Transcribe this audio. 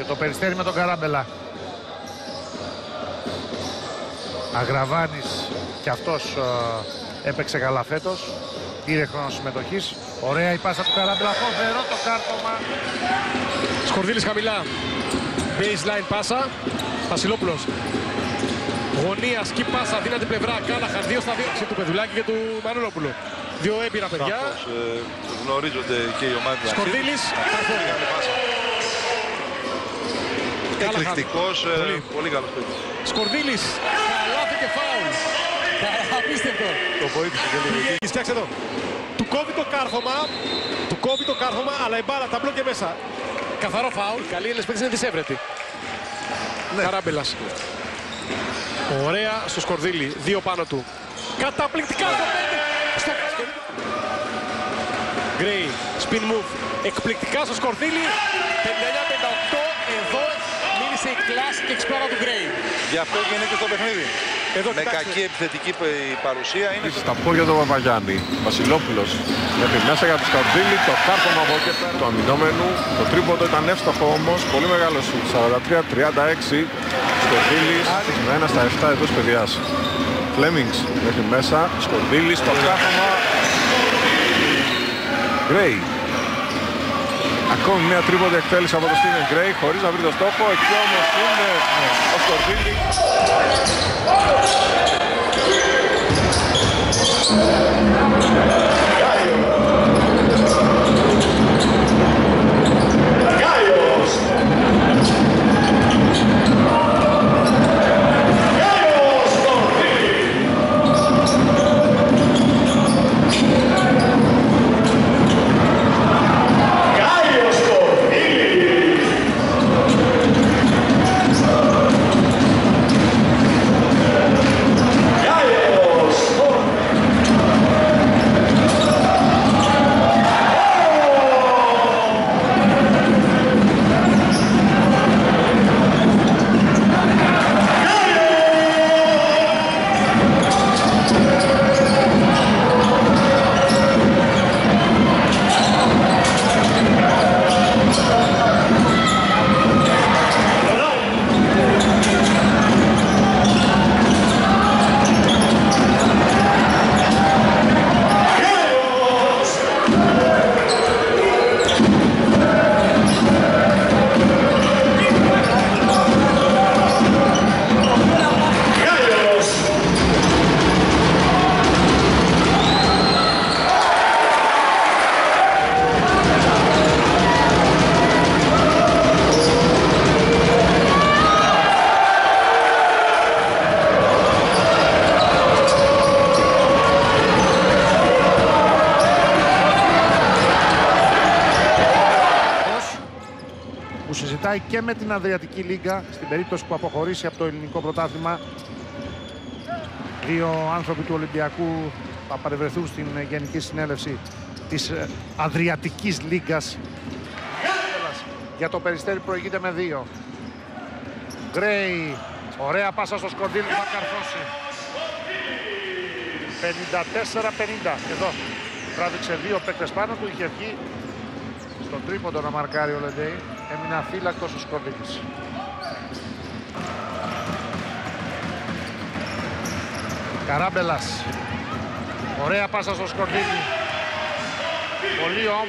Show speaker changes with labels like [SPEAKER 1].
[SPEAKER 1] Και το περιστέρι με τον Καράμπελα. Αγραβάνης και αυτός ε, έπαιξε καλά φέτος. Πήρε χρόνο συμμετοχής. Ωραία η πάσα του Καράμπελα. Φοβερό το κάρτομα.
[SPEAKER 2] Σκορδίλης χαμηλά. Baseline πάσα. Βασιλόπουλος. Γωνία, σκι πάσα, δύνατη πλευρά. Κάλαχαν δύο στα δύο. Του Πεδουλάκη και του Μανολόπουλου. Δύο έμπειρα παιδιά.
[SPEAKER 3] Σαφώς, ε, γνωρίζονται και οι ομάδες.
[SPEAKER 2] Σκορδίλης.
[SPEAKER 3] Πολύ καλή πάσα.
[SPEAKER 2] Κάλαχαν.
[SPEAKER 3] Εκρηκτικός, ε,
[SPEAKER 2] Πολύ.
[SPEAKER 3] πολύ καλός παίκτης.
[SPEAKER 2] Σκορδίλης. Καλάθι και φάουλ. Απίστευτο.
[SPEAKER 3] Το βοήθησε και λίγο. εκεί.
[SPEAKER 2] Κοιτάξτε εδώ. Του κόβει το κάρφωμα. Του κόβει το κάρφωμα, αλλά η μπάλα ταμπλό και μέσα. Καθαρό φάουλ. Καλή Έλληνες παίκτης είναι δυσέβρετη.
[SPEAKER 3] Ναι.
[SPEAKER 2] Καράμπελας. Ωραία στο Σκορδίλη. Δύο πάνω του. Καταπληκτικά το πέντε. Στο Γκρέι. Spin move. Εκπληκτικά στο Σκορδίλη. 59-58. Εδώ μίλησε η κλάση και εξπλάρα του Γκρέι.
[SPEAKER 3] Γι' αυτό γίνεται και στο παιχνίδι.
[SPEAKER 2] Εδώ
[SPEAKER 3] Με
[SPEAKER 2] κοιτάξτε.
[SPEAKER 3] κακή επιθετική πε- παρουσία είναι
[SPEAKER 4] Στα πόδια του Παπαγιάννη. Βασιλόπουλος μέχρι μέσα για το Σκαρδίλη. Το κάρφωμα από εκεί πέρα του αμυνόμενου. Το τρίποντο ήταν εύστοχο όμως. Πολύ μεγάλο σου. 43-36. Σκορδίλης με ένα στα 7 εντός παιδιάς. Φλέμινγκς μέχρι μέσα. Σκορδίλης. Το κάρφωμα. Γκρέι. Ακόμη μια τρίποντα εκτέλεση από τον Στίβεν Γκρέι χωρίς να βρει το στόχο. Εκεί όμως είναι ο Σκορδίλης.
[SPEAKER 1] που συζητάει και με την Αδριατική Λίγκα στην περίπτωση που αποχωρήσει από το ελληνικό πρωτάθλημα. Δύο άνθρωποι του Ολυμπιακού θα παρευρεθούν στην Γενική Συνέλευση της ε, Αδριατικής Λίγκας. Για το Περιστέρι προηγείται με δύο. Γκρέι, ωραία πάσα στο Σκοντήλι που θα καρφώσει. 54-50. Εδώ τράβηξε δύο παίκτες πάνω του, είχε βγει στον τρίποντο να μαρκάρει ο Λεντέι. Έμεινε αφύλακτος ο Σκορδίκης. Καράμπελας. Ωραία πάσα στο Σκορδίκη. Πολύ όμορφο.